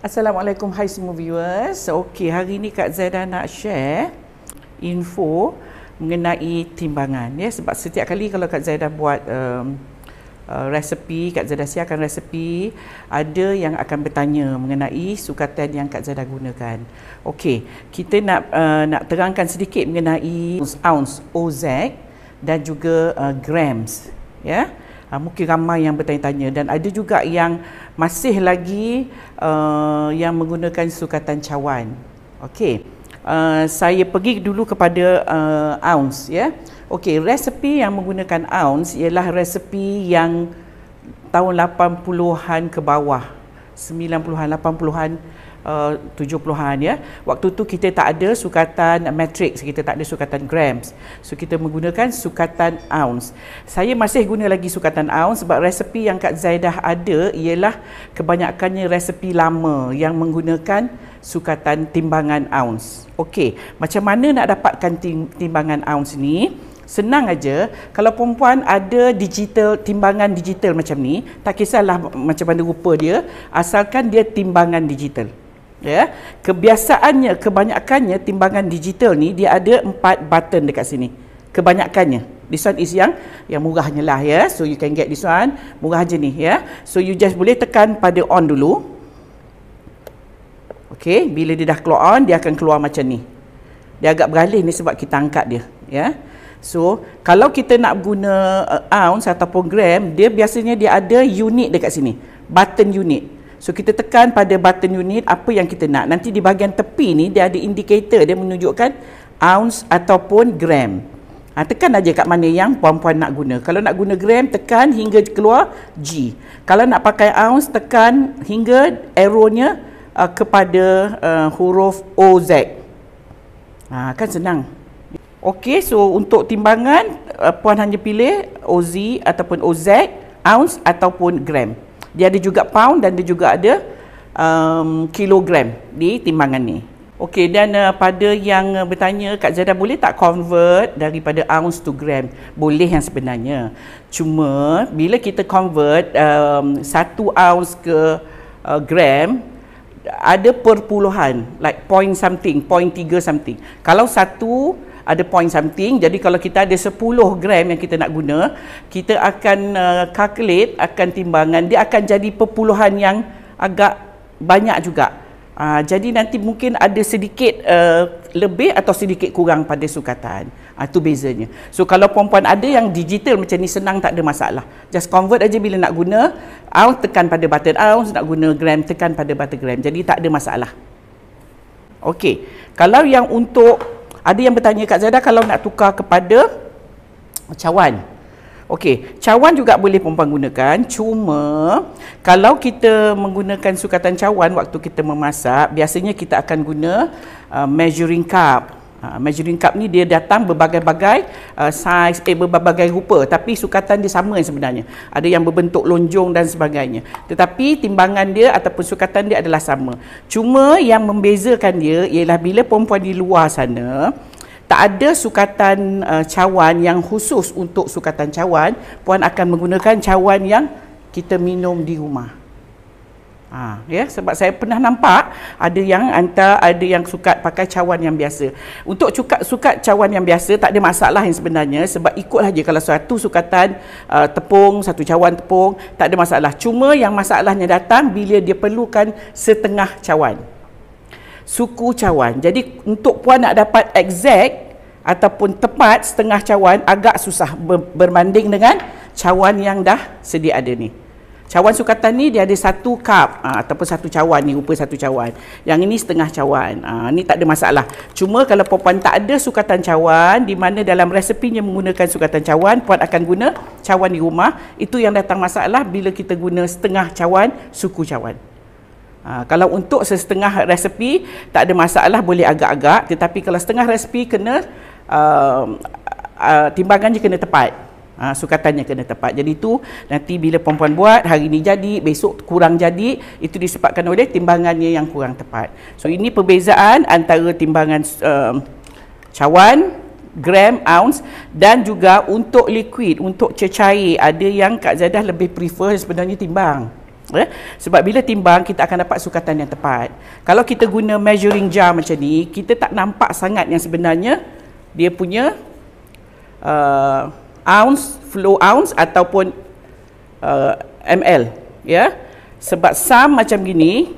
Assalamualaikum hai semua viewers. Okey, hari ni Kak Zaidah nak share info mengenai timbangan ya sebab setiap kali kalau Kak Zaidah buat um, uh, resepi, Kak Zaidah siarkan resepi, ada yang akan bertanya mengenai sukatan yang Kak Zaidah gunakan. Okey, kita nak uh, nak terangkan sedikit mengenai ounce OZ dan juga uh, grams ya. Uh, mungkin ramai yang bertanya-tanya dan ada juga yang masih lagi uh, yang menggunakan sukatan cawan. Okey. Uh, saya pergi dulu kepada uh, ounce ya. Okey, resepi yang menggunakan ounce ialah resepi yang tahun 80-an ke bawah. 90-an, 80-an uh, 70-an ya. Waktu tu kita tak ada sukatan matrix, kita tak ada sukatan grams. So kita menggunakan sukatan ounce. Saya masih guna lagi sukatan ounce sebab resepi yang Kak Zaidah ada ialah kebanyakannya resepi lama yang menggunakan sukatan timbangan ounce. Okey, macam mana nak dapatkan timbangan ounce ni? Senang aja. Kalau perempuan ada digital timbangan digital macam ni, tak kisahlah macam mana rupa dia, asalkan dia timbangan digital. Ya kebiasaannya kebanyakannya timbangan digital ni dia ada empat button dekat sini. Kebanyakannya. This one is yang yang murahnya lah ya. So you can get this one. Murah je ni ya. So you just boleh tekan pada on dulu. Okey bila dia dah keluar on dia akan keluar macam ni. Dia agak beralih ni sebab kita angkat dia ya So, kalau kita nak guna uh, ounce ataupun gram, dia biasanya dia ada unit dekat sini. Button unit. So kita tekan pada button unit apa yang kita nak. Nanti di bahagian tepi ni dia ada indikator dia menunjukkan ounce ataupun gram. Ha, tekan aja kat mana yang puan-puan nak guna. Kalau nak guna gram tekan hingga keluar G. Kalau nak pakai ounce tekan hingga arrow-nya uh, kepada uh, huruf OZ. Ha, kan senang. Okey, so untuk timbangan uh, puan hanya pilih OZ ataupun OZ, ounce ataupun gram. Dia ada juga pound dan dia juga ada um, kilogram di timbangan ni. Okey dan uh, pada yang uh, bertanya Kak Zada boleh tak convert daripada ounce to gram? Boleh yang sebenarnya. Cuma bila kita convert um, satu ounce ke uh, gram ada perpuluhan like point something, point tiga something. Kalau satu ada point something. Jadi kalau kita ada 10 gram yang kita nak guna, kita akan uh, calculate akan timbangan dia akan jadi perpuluhan yang agak banyak juga. Uh, jadi nanti mungkin ada sedikit uh, lebih atau sedikit kurang pada sukatan. Itu bezanya. So kalau perempuan ada yang digital macam ni senang tak ada masalah. Just convert aja bila nak guna ounce tekan pada button ounce, nak guna gram tekan pada button gram. Jadi tak ada masalah. Okey. Kalau yang untuk ada yang bertanya Kak Zada kalau nak tukar kepada cawan. Okey, cawan juga boleh perempuan gunakan. Cuma kalau kita menggunakan sukatan cawan waktu kita memasak, biasanya kita akan guna uh, measuring cup. Uh, measuring cup ni dia datang berbagai-bagai uh, saiz, eh berbagai rupa tapi sukatan dia sama sebenarnya. Ada yang berbentuk lonjong dan sebagainya. Tetapi timbangan dia ataupun sukatan dia adalah sama. Cuma yang membezakan dia ialah bila perempuan di luar sana tak ada sukatan uh, cawan yang khusus untuk sukatan cawan, puan akan menggunakan cawan yang kita minum di rumah. Ha, ya sebab saya pernah nampak ada yang hantar ada yang suka pakai cawan yang biasa. Untuk suka suka cawan yang biasa tak ada masalah yang sebenarnya sebab ikutlah je kalau satu sukatan uh, tepung, satu cawan tepung, tak ada masalah. Cuma yang masalahnya datang bila dia perlukan setengah cawan. Suku cawan. Jadi untuk puan nak dapat exact ataupun tepat setengah cawan agak susah berbanding dengan cawan yang dah sedia ada ni. Cawan sukatan ni dia ada satu cup ha, ataupun satu cawan ni rupa satu cawan. Yang ini setengah cawan. Ha, ni tak ada masalah. Cuma kalau perempuan tak ada sukatan cawan di mana dalam resepinya menggunakan sukatan cawan, puan akan guna cawan di rumah. Itu yang datang masalah bila kita guna setengah cawan, suku cawan. Ha, kalau untuk setengah resepi tak ada masalah boleh agak-agak tetapi kalau setengah resepi kena uh, uh, timbangannya kena tepat ha, sukatannya kena tepat. Jadi itu nanti bila perempuan buat hari ini jadi, besok kurang jadi, itu disebabkan oleh timbangannya yang kurang tepat. So ini perbezaan antara timbangan um, cawan, gram, ounce dan juga untuk liquid, untuk cecair ada yang Kak Zadah lebih prefer sebenarnya timbang. Eh? Sebab bila timbang kita akan dapat sukatan yang tepat. Kalau kita guna measuring jar macam ni, kita tak nampak sangat yang sebenarnya dia punya uh, ounce, flow ounce ataupun uh, ml. Ya? Sebab sum macam gini,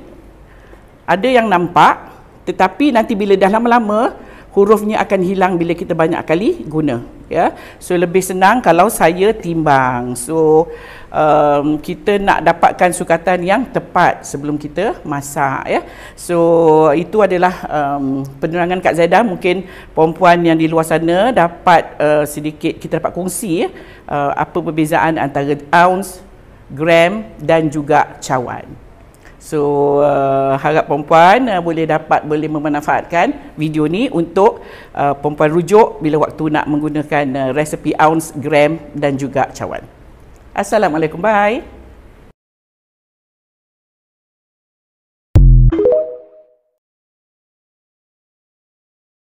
ada yang nampak tetapi nanti bila dah lama-lama hurufnya akan hilang bila kita banyak kali guna ya. So lebih senang kalau saya timbang. So um, kita nak dapatkan sukatan yang tepat sebelum kita masak ya. So itu adalah um, penerangan Kak Zaidah mungkin perempuan yang di luar sana dapat uh, sedikit kita dapat kongsi ya, uh, apa perbezaan antara ounce gram dan juga cawan So uh, harap perempuan uh, boleh dapat boleh memanfaatkan video ni untuk uh, perempuan rujuk bila waktu nak menggunakan uh, resepi ounce, gram dan juga cawan. Assalamualaikum. Bye.